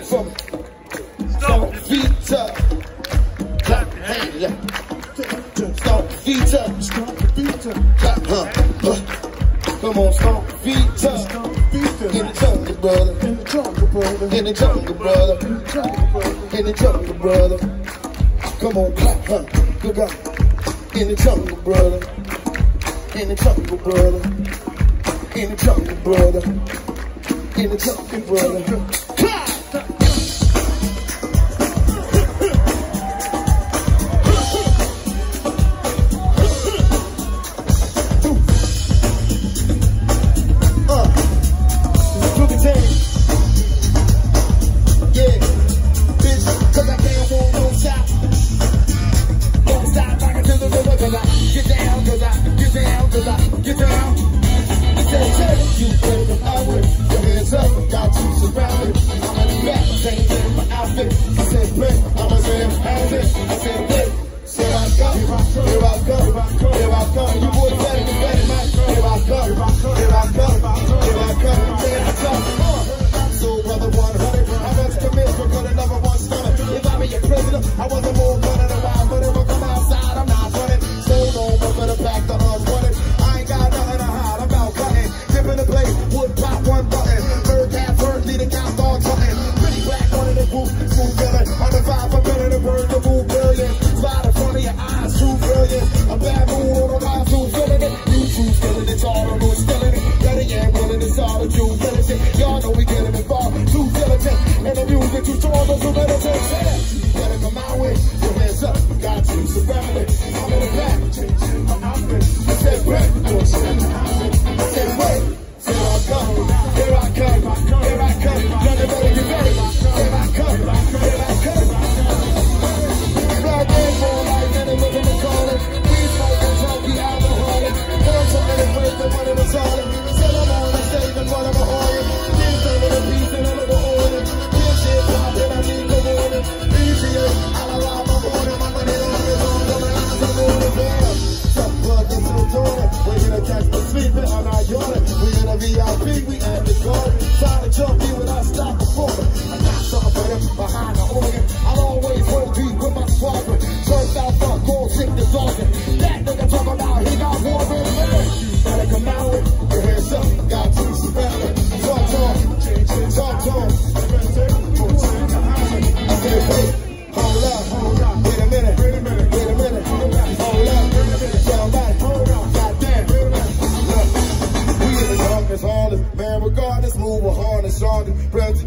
hand for. Stomp your feet up. Clap your hand, yeah. Stomp your feet up. Stomp your feet up. Clap, huh. Come on, stomp your feet up. In the jungle, brother. In the jungle, brother. In the jungle, brother. In the jungle, brother. Come on, clap, huh, good rock. In the jungle, brother. In the jungle, brother. In the jungle, brother. In the jungle, brother. Todos los números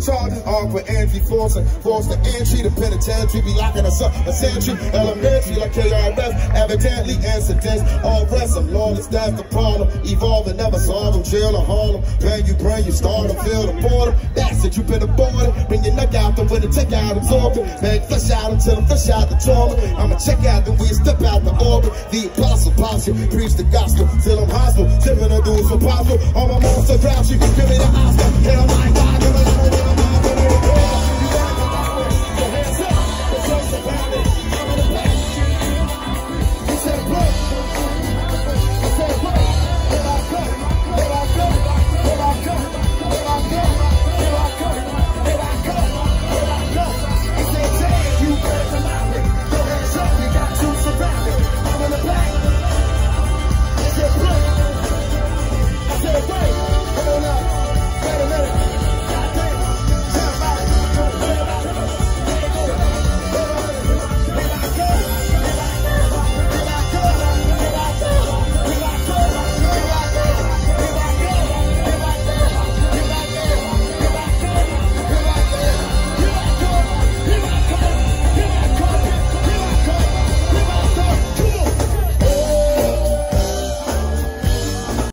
charges are for entry, forcing, the entry to penitentiary, be locking us up, a century, elementary, like KRS, evidently incidents, all rest, lawless, that's the problem, evolving, never solve them, jail or Harlem, them, you, bring you, start them, feel the border. that's it, you been a boy out the window, check out absorbing. Man, flush out until I'm flush out the trauma. I'ma check out the weed, step out the orbit. The apostle posture, preach the gospel. Till I'm hostile, sipping the dudes for possible. all my mom's so grouchy, give me the Oscar. And I'm like, God, give me the